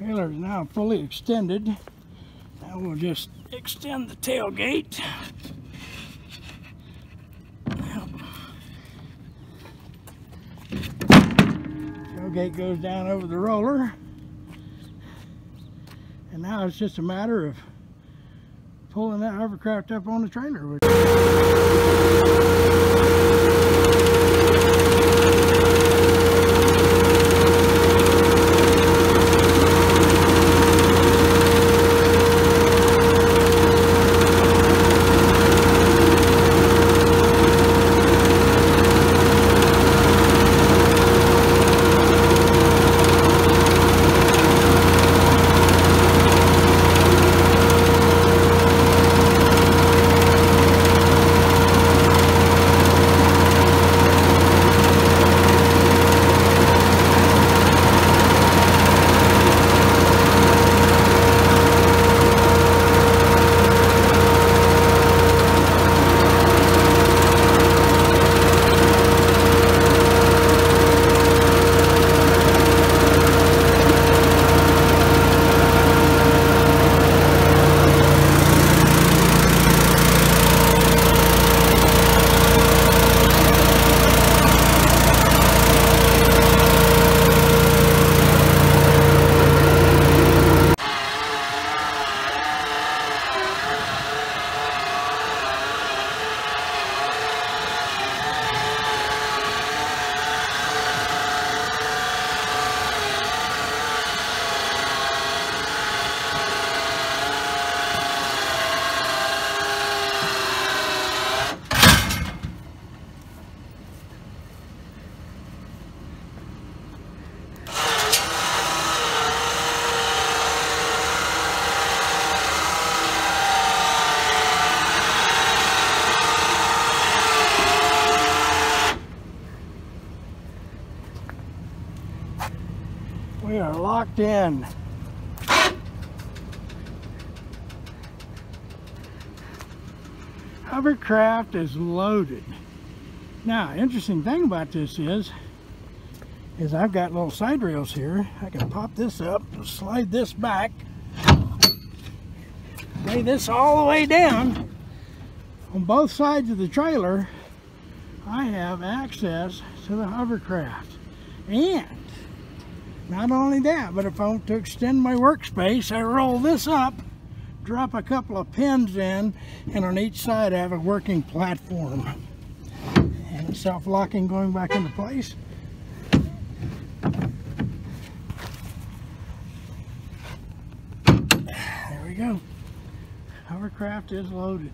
Trailer is now fully extended. Now we'll just extend the tailgate. Tailgate goes down over the roller. And now it's just a matter of pulling that hovercraft up on the trailer. We are locked in. Hovercraft is loaded. Now, interesting thing about this is, is I've got little side rails here. I can pop this up, slide this back, lay this all the way down. On both sides of the trailer, I have access to the hovercraft. And not only that, but if I want to extend my workspace, I roll this up, drop a couple of pins in, and on each side I have a working platform. And it's self-locking going back into place. There we go. Hovercraft is loaded.